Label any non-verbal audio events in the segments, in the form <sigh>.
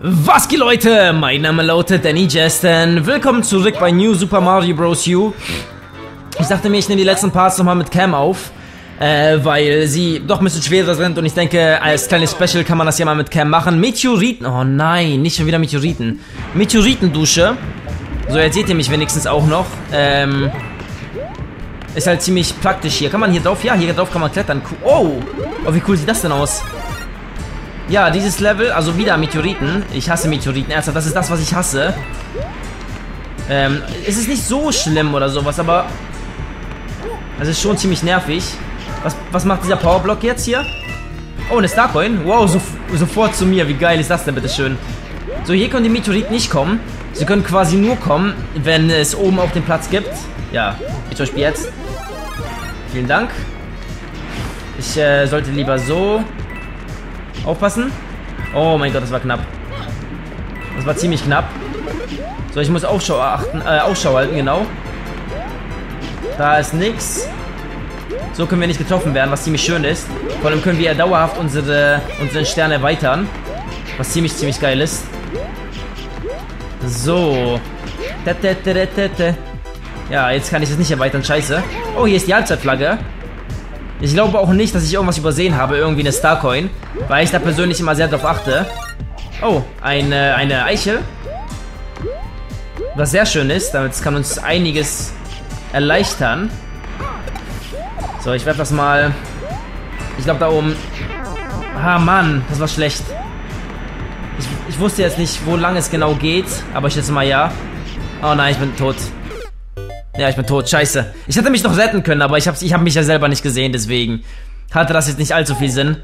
Was geht Leute? Mein Name lautet Danny Justin. Willkommen zurück bei New Super Mario Bros. U. Ich dachte mir, ich nehme die letzten Parts nochmal mit Cam auf. Äh, weil sie doch ein bisschen schwerer sind und ich denke, als kleines Special kann man das ja mal mit Cam machen. Meteoriten. Oh nein, nicht schon wieder Meteoriten. Meteoritendusche. So, jetzt seht ihr mich wenigstens auch noch. Ähm, ist halt ziemlich praktisch hier. Kann man hier drauf? Ja, hier drauf kann man klettern. Oh, oh wie cool sieht das denn aus? Ja, dieses Level, also wieder Meteoriten. Ich hasse Meteoriten. Ernsthaft, das ist das, was ich hasse. Ähm, es ist nicht so schlimm oder sowas, aber es ist schon ziemlich nervig. Was, was macht dieser Powerblock jetzt hier? Oh, eine Starcoin. Wow, so, sofort zu mir. Wie geil ist das denn, bitteschön? So, hier können die Meteoriten nicht kommen. Sie können quasi nur kommen, wenn es oben auch den Platz gibt. Ja, wie zum Beispiel jetzt. Vielen Dank. Ich äh, sollte lieber so Aufpassen. Oh mein Gott, das war knapp. Das war ziemlich knapp. So, ich muss Ausschau achten, äh, Ausschau halten, genau. Da ist nix. So können wir nicht getroffen werden, was ziemlich schön ist. Vor allem können wir ja dauerhaft unsere, unseren Stern erweitern. Was ziemlich, ziemlich geil ist. So. Ja, jetzt kann ich es nicht erweitern, scheiße. Oh, hier ist die Halbzeitflagge. Ich glaube auch nicht, dass ich irgendwas übersehen habe, irgendwie eine Starcoin. Weil ich da persönlich immer sehr drauf achte. Oh, eine, eine Eichel. Was sehr schön ist, damit kann uns einiges erleichtern. So, ich werfe das mal. Ich glaube da oben. Ah, Mann, das war schlecht. Ich, ich wusste jetzt nicht, wo lang es genau geht, aber ich schätze mal ja. Oh nein, ich bin tot. Ja, ich bin tot. Scheiße. Ich hätte mich noch retten können, aber ich habe ich hab mich ja selber nicht gesehen, deswegen hatte das jetzt nicht allzu viel Sinn.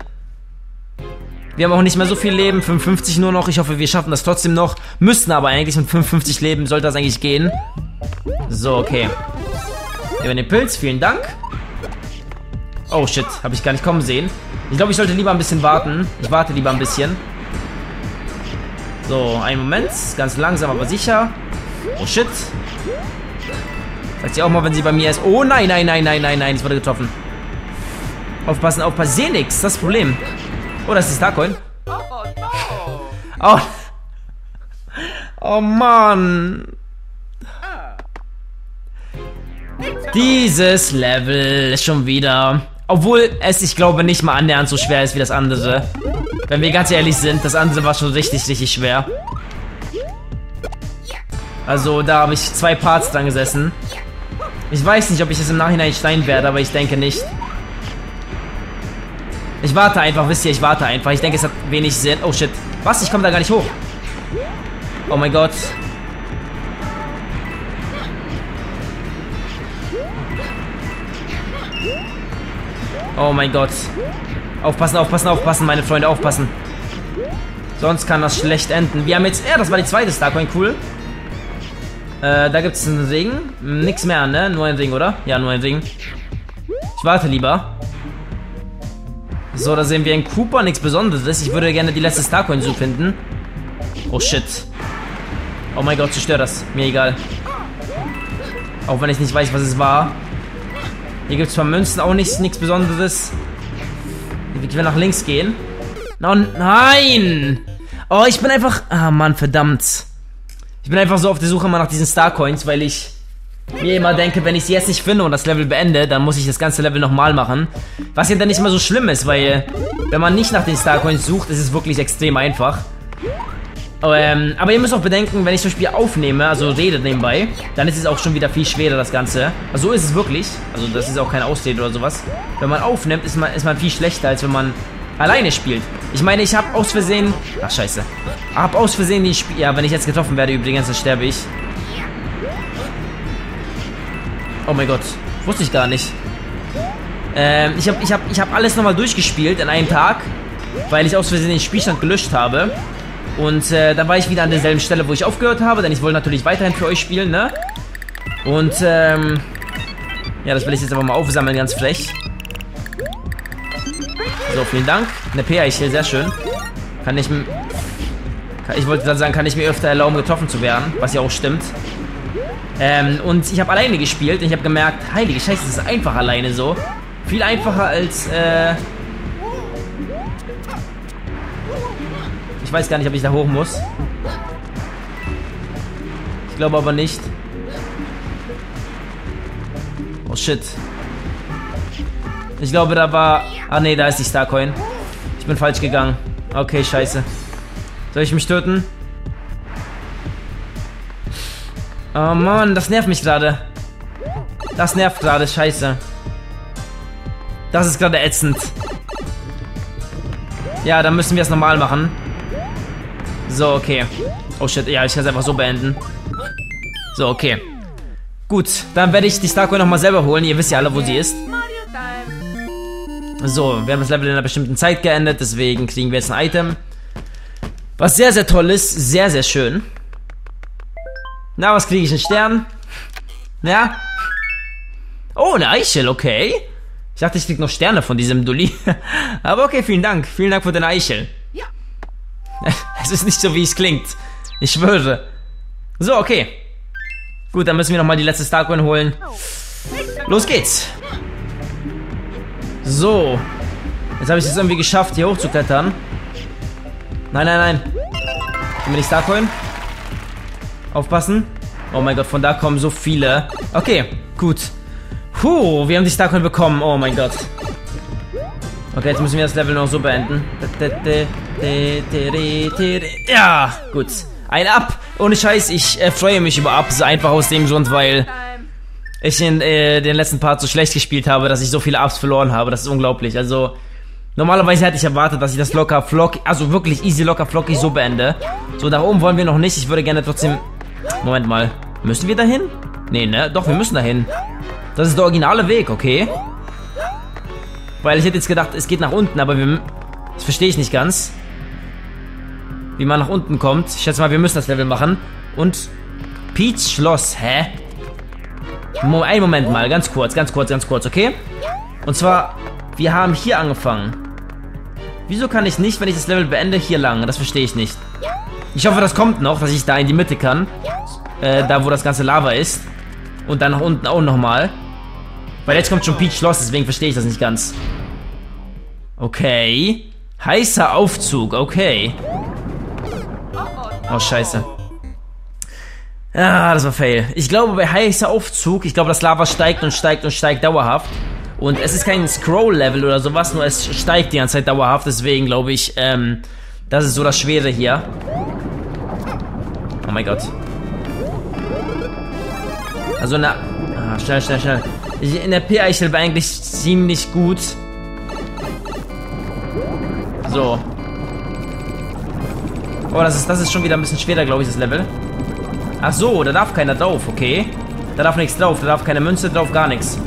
Wir haben auch nicht mehr so viel Leben. 55 nur noch. Ich hoffe, wir schaffen das trotzdem noch. Müssten aber eigentlich mit 55 Leben sollte das eigentlich gehen. So, okay. Über den Pilz. Vielen Dank. Oh, shit. Habe ich gar nicht kommen sehen. Ich glaube, ich sollte lieber ein bisschen warten. Ich warte lieber ein bisschen. So, einen Moment. Ganz langsam, aber sicher. Oh, shit. Sagt sie auch mal, wenn sie bei mir ist. Oh nein, nein, nein, nein, nein, nein. Es wurde getroffen. Aufpassen, aufpassen. Seh nix. Das ist das Problem. Oh, das ist Starcoin. Oh. Oh Mann. Dieses Level ist schon wieder. Obwohl es, ich glaube, nicht mal annähernd so schwer ist wie das andere. Wenn wir ganz ehrlich sind, das andere war schon richtig, richtig schwer. Also da habe ich zwei Parts dran gesessen. Ich weiß nicht, ob ich es im Nachhinein stein werde, aber ich denke nicht. Ich warte einfach, wisst ihr, ich warte einfach. Ich denke, es hat wenig Sinn. Oh shit. Was? Ich komme da gar nicht hoch. Oh mein Gott. Oh mein Gott. Aufpassen, aufpassen, aufpassen, meine Freunde, aufpassen. Sonst kann das schlecht enden. Wir haben jetzt... Ja, das war die zweite Starcoin, cool. Äh, da gibt es einen Ring. Nix mehr, ne? Nur ein Ring, oder? Ja, nur ein Ring. Ich warte lieber. So, da sehen wir einen Cooper, nichts Besonderes. Ich würde gerne die letzte Starcoin so finden. Oh shit. Oh mein Gott, zerstör das. Mir egal. Auch wenn ich nicht weiß, was es war. Hier gibt es zwar Münzen, auch nichts, nichts Besonderes. Ich will nach links gehen. Oh nein! Oh, ich bin einfach... Ah, Mann, verdammt. Ich bin einfach so auf der Suche mal nach diesen Starcoins, weil ich mir immer denke, wenn ich sie jetzt nicht finde und das Level beende, dann muss ich das ganze Level nochmal machen. Was ja dann nicht mal so schlimm ist, weil wenn man nicht nach den Starcoins sucht, ist es wirklich extrem einfach. Ähm, aber ihr müsst auch bedenken, wenn ich zum Beispiel aufnehme, also rede nebenbei, dann ist es auch schon wieder viel schwerer, das Ganze. Also so ist es wirklich. Also das ist auch kein Ausrede oder sowas. Wenn man aufnimmt, ist man, ist man viel schlechter, als wenn man alleine spielt. Ich meine, ich habe aus Versehen... Ach, scheiße. Hab aus Versehen die Spiel... Ja, wenn ich jetzt getroffen werde übrigens, dann sterbe ich. Oh mein Gott. Wusste ich gar nicht. Ähm, ich habe ich hab, ich hab alles nochmal durchgespielt in einem Tag, weil ich aus Versehen den Spielstand gelöscht habe. Und äh, da war ich wieder an derselben Stelle, wo ich aufgehört habe, denn ich wollte natürlich weiterhin für euch spielen, ne? Und, ähm... Ja, das will ich jetzt aber mal aufsammeln, ganz frech. So, vielen Dank. Eine PA-Eichel, sehr schön. Kann ich... Ich wollte dann sagen, kann ich mir öfter erlauben, getroffen zu werden, was ja auch stimmt. Ähm, und ich habe alleine gespielt und ich habe gemerkt, heilige Scheiße, das ist einfach alleine so. Viel einfacher als, äh... Ich weiß gar nicht, ob ich da hoch muss. Ich glaube aber nicht. Oh shit. Ich glaube, da war... Ah nee, da ist die Starcoin. Ich bin falsch gegangen. Okay, scheiße. Soll ich mich töten? Oh Mann, das nervt mich gerade. Das nervt gerade, scheiße. Das ist gerade ätzend. Ja, dann müssen wir es normal machen. So, okay. Oh shit, ja, ich kann es einfach so beenden. So, okay. Gut, dann werde ich die Starcoin nochmal selber holen. Ihr wisst ja alle, wo sie ist. So, wir haben das Level in einer bestimmten Zeit geendet, deswegen kriegen wir jetzt ein Item. Was sehr, sehr toll ist. Sehr, sehr schön. Na, was kriege ich? Einen Stern? Ja? Oh, eine Eichel, okay. Ich dachte, ich krieg noch Sterne von diesem Dulli. <laughs> Aber okay, vielen Dank. Vielen Dank für deine Eichel. Ja. <laughs> Es ist nicht so, wie es klingt. Ich schwöre. So, okay. Gut, dann müssen wir nochmal die letzte Starcoin holen. Los geht's. So. Jetzt habe ich es irgendwie geschafft, hier hochzuklettern. Nein, nein, nein. Gib mir die Starcoin. Aufpassen. Oh mein Gott, von da kommen so viele. Okay, gut. Puh, wir haben die Starcoin bekommen. Oh mein Gott. Okay, jetzt müssen wir das Level noch so beenden. Ja, gut. Ein Ab. Ohne Scheiß, ich äh, freue mich über Ups. Einfach aus dem Grund, weil ich in äh, den letzten Part so schlecht gespielt habe, dass ich so viele Ups verloren habe. Das ist unglaublich. Also, normalerweise hätte ich erwartet, dass ich das locker flock, also wirklich easy locker flockig so beende. So, nach oben wollen wir noch nicht. Ich würde gerne trotzdem... Moment mal. Müssen wir dahin? Nee, ne? Doch, wir müssen dahin. Das ist der originale Weg, okay? Weil ich hätte jetzt gedacht, es geht nach unten, aber wir... Das verstehe ich nicht ganz. Wie man nach unten kommt. Ich schätze mal, wir müssen das Level machen. Und... Peach Schloss, hä? Mo einen Moment mal, ganz kurz, ganz kurz, ganz kurz, okay? Und zwar, wir haben hier angefangen. Wieso kann ich nicht, wenn ich das Level beende, hier lang? Das verstehe ich nicht. Ich hoffe, das kommt noch, dass ich da in die Mitte kann. Äh, da, wo das ganze Lava ist. Und dann nach unten auch nochmal. Weil jetzt kommt schon Peach Schloss, deswegen verstehe ich das nicht ganz. Okay. Heißer Aufzug, okay. Oh, scheiße. Ah, das war fail. Ich glaube, bei heißer Aufzug, ich glaube, das Lava steigt und steigt und steigt dauerhaft. Und es ist kein Scroll-Level oder sowas, nur es steigt die ganze Zeit dauerhaft. Deswegen glaube ich, ähm, das ist so das Schwere hier. Oh mein Gott. Also na... Ah, schnell, schnell, schnell. In der P-Eichel war eigentlich ziemlich gut. So. Oh, das ist, das ist schon wieder ein bisschen schwerer, glaube ich, das Level. Ach so, da darf keiner drauf, okay. Da darf nichts drauf, da darf keine Münze drauf, gar nichts.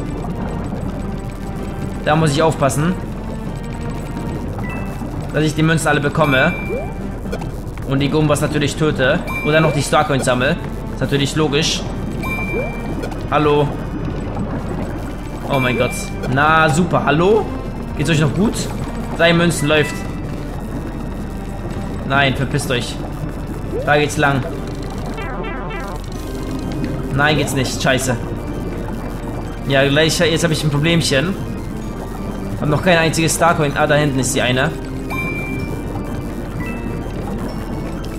Da muss ich aufpassen. Dass ich die Münzen alle bekomme. Und die Gumbas natürlich töte. Oder noch die Starcoins sammle. Ist natürlich logisch. Hallo. Oh mein Gott. Na, super. Hallo? Geht's euch noch gut? Drei Münzen läuft. Nein, verpisst euch. Da geht's lang. Nein, geht's nicht. Scheiße. Ja, gleich, jetzt habe ich ein Problemchen. Hab noch kein einziges Starcoin. Ah, da hinten ist die eine.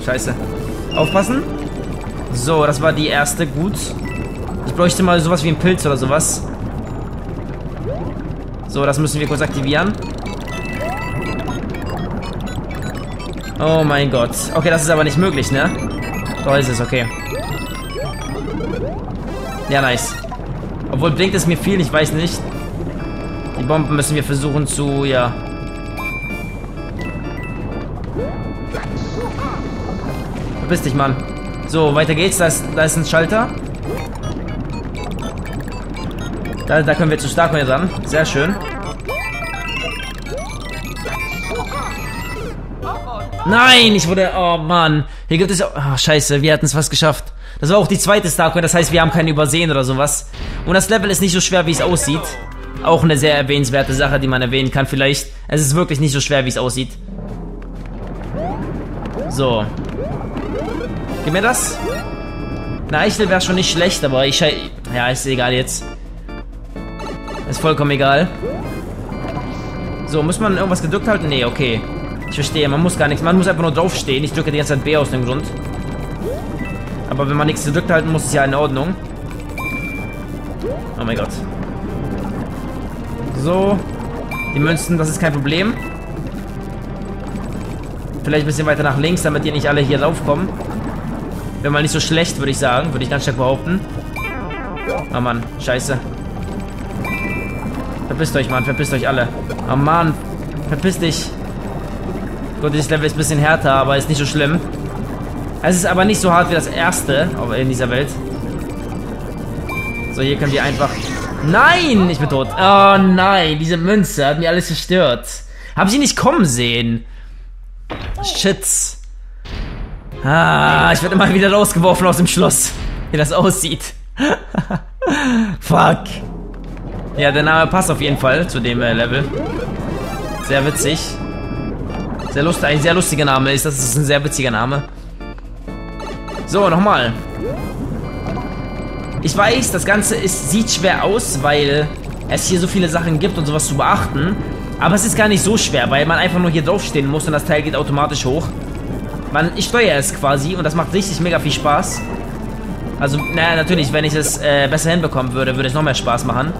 Scheiße. Aufpassen. So, das war die erste. Gut. Ich bräuchte mal sowas wie ein Pilz oder sowas. So, das müssen wir kurz aktivieren. Oh mein Gott. Okay, das ist aber nicht möglich, ne? Da ist es, okay. Ja, nice. Obwohl bringt es mir viel, ich weiß nicht. Die Bomben müssen wir versuchen zu, ja. Verpiss dich, Mann. So, weiter geht's. Da ist, da ist ein Schalter. Da, da können wir zu stark ran. Sehr schön. Nein, ich wurde... Oh, Mann. Hier gibt es... Oh, scheiße, wir hatten es fast geschafft. Das war auch die zweite Starcoin, das heißt, wir haben keinen übersehen oder sowas. Und das Level ist nicht so schwer, wie es aussieht. Auch eine sehr erwähnenswerte Sache, die man erwähnen kann vielleicht. Es ist wirklich nicht so schwer, wie es aussieht. So. Gib mir das. Eine Eichel wäre schon nicht schlecht, aber ich... Ja, ist egal jetzt. Ist vollkommen egal. So, muss man irgendwas gedrückt halten? Nee, okay. Ich verstehe, man muss gar nichts. Man muss einfach nur draufstehen. Ich drücke die ganze Zeit B aus dem Grund. Aber wenn man nichts gedrückt halten muss, ist ja in Ordnung. Oh mein Gott. So. Die Münzen, das ist kein Problem. Vielleicht ein bisschen weiter nach links, damit ihr nicht alle hier raufkommen. Wäre mal nicht so schlecht, würde ich sagen. Würde ich ganz stark behaupten. Oh Mann, scheiße. Verpisst euch, Mann. Verpisst euch alle. Oh Mann. Verpiss dich. Gut, dieses Level ist ein bisschen härter, aber ist nicht so schlimm. Es ist aber nicht so hart wie das erste in dieser Welt. So, hier können wir einfach... Nein! Ich bin tot. Oh nein, diese Münze hat mir alles zerstört. Hab ich nicht kommen sehen. Shit. Ah, ich werde immer wieder rausgeworfen aus dem Schloss. Wie das aussieht. <laughs> Fuck. Ja, der Name passt auf jeden Fall zu dem äh, Level. Sehr witzig. Sehr lustig, ein sehr lustiger Name ist. Das ist ein sehr witziger Name. So, nochmal. Ich weiß, das Ganze ist, sieht schwer aus, weil es hier so viele Sachen gibt und sowas zu beachten. Aber es ist gar nicht so schwer, weil man einfach nur hier draufstehen muss und das Teil geht automatisch hoch. Man, ich steuere es quasi und das macht richtig mega viel Spaß. Also, naja, natürlich, wenn ich es äh, besser hinbekommen würde, würde es noch mehr Spaß machen.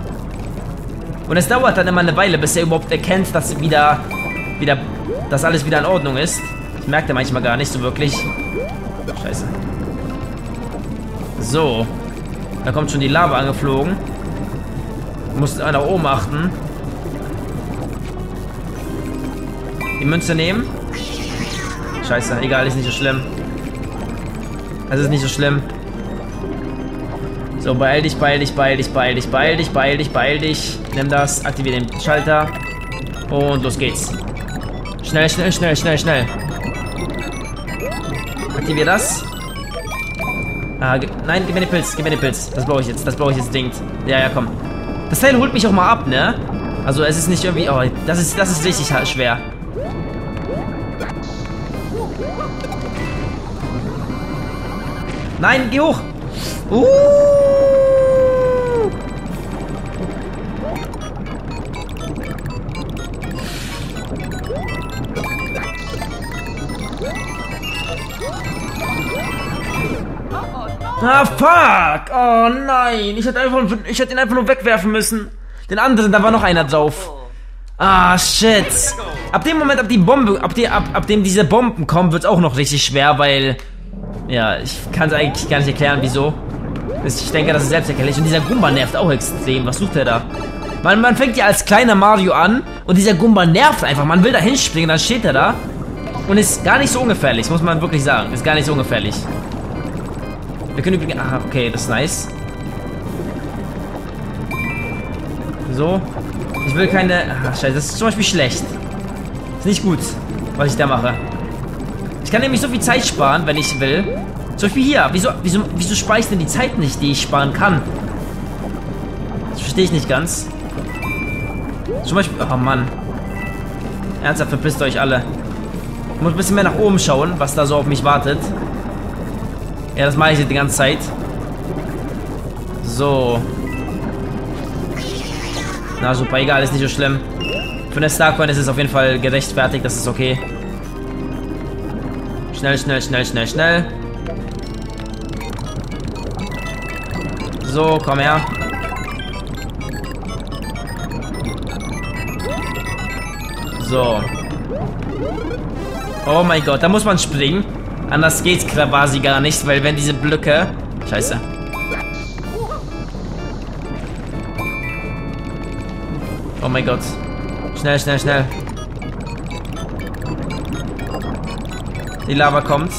Und es dauert dann immer eine Weile, bis er überhaupt erkennt, dass wieder, wieder, dass alles wieder in Ordnung ist. Ich merke manchmal gar nicht so wirklich. Scheiße. So. Da kommt schon die Lava angeflogen. Muss nach oben achten. Die Münze nehmen. Scheiße, egal, ist nicht so schlimm. Es ist nicht so schlimm. So, beeil dich, beeil dich, beeil dich, beeil dich, beeil dich, beeil dich, beeil dich. Nimm das, aktiviere den Schalter. Und los geht's. Schnell, schnell, schnell, schnell, schnell. Aktiviere das. Ah, nein, gib mir den Pilz, gib mir den Pilz. Das brauche ich jetzt, das brauche ich jetzt dingend. Ja, ja, komm. Das Teil holt mich auch mal ab, ne? Also es ist nicht irgendwie... Oh, das ist, das ist richtig schwer. Nein, geh hoch. Uh. Ah, fuck! Oh nein, ich hätte einfach, ich hätte ihn einfach nur wegwerfen müssen. Den anderen, da war noch einer drauf. Ah, shit. Ab dem Moment, ab die Bombe, ab, die, ab, ab dem diese Bomben kommen, wird es auch noch richtig schwer, weil ja, ich kann es eigentlich gar nicht erklären, wieso. Ich denke, das ist selbsterklärlich. Und dieser Gumba nervt auch extrem. Was sucht er da? Man, man fängt ja als kleiner Mario an und dieser Gumba nervt einfach. Man will da hinspringen, dann steht er da. Und ist gar nicht so ungefährlich, muss man wirklich sagen. Ist gar nicht so ungefährlich. Wir können übrigens... Aha, okay, das ist nice. So. Ich will keine... Ach, scheiße, das ist zum Beispiel schlecht. Ist nicht gut, was ich da mache. Ich kann nämlich so viel Zeit sparen, wenn ich will. Zum Beispiel hier. Wieso, wieso, wieso spare ich denn die Zeit nicht, die ich sparen kann? Das verstehe ich nicht ganz. Zum Beispiel... Oh Mann. Ernsthaft, verpisst euch alle. Ich muss ein bisschen mehr nach oben schauen, was da so auf mich wartet. Ja, das mache ich die ganze Zeit. So. Na super, egal, ist nicht so schlimm. Für eine Starcoin ist es auf jeden Fall gerechtfertigt, das ist okay. Schnell, schnell, schnell, schnell, schnell. So, komm her. So. Oh mein Gott, da muss man springen. Anders geht's quasi gar nicht, weil wenn diese Blöcke... Scheiße. Oh mein Gott. Schnell, schnell, schnell. Die Lava kommt.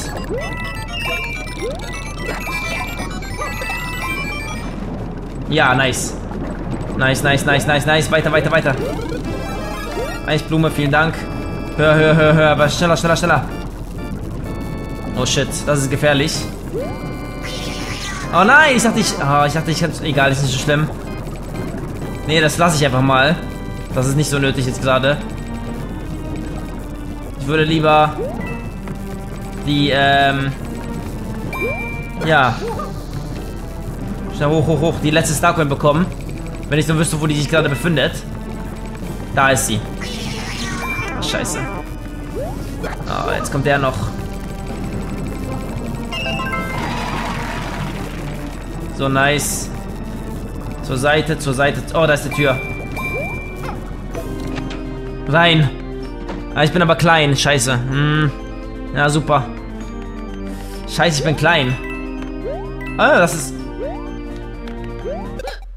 Ja, nice. Nice, nice, nice, nice, nice. Weiter, weiter, weiter. Eisblume, vielen Dank. Hör, hör, hör, hör. Aber schneller, schneller, schneller. Oh shit, das ist gefährlich. Oh nein, ich dachte, ich... Oh, ich dachte, ich. Egal, ist nicht so schlimm. Nee, das lasse ich einfach mal. Das ist nicht so nötig jetzt gerade. Ich würde lieber die, ähm, ja, schnell hoch, hoch, hoch, die letzte Starcoin bekommen. Wenn ich nur wüsste, wo die sich gerade befindet. Da ist sie. Scheiße. Oh, jetzt kommt der noch. So nice. Zur Seite, zur Seite. Oh, da ist die Tür. Rein. Ah, ich bin aber klein. Scheiße. Hm. Ja, super. Scheiße, ich bin klein. Ah, das ist...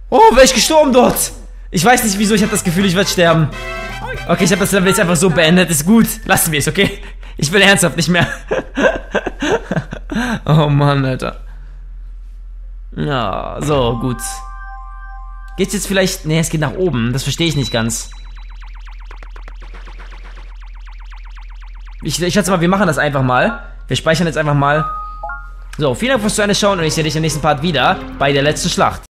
Oh, wäre ich gestorben dort. Ich weiß nicht wieso, ich habe das Gefühl, ich werde sterben. Okay, ich habe das Level jetzt einfach so beendet. Ist gut. Lassen wir es, okay? Ich will ernsthaft nicht mehr. <laughs> oh Mann, Alter. Ja, so, gut. Geht's jetzt vielleicht... Nee, es geht nach oben. Das verstehe ich nicht ganz. Ich, ich schätze mal, wir machen das einfach mal. Wir speichern jetzt einfach mal. So, vielen Dank fürs Zuschauen und ich sehe dich im nächsten Part wieder bei der letzten Schlacht.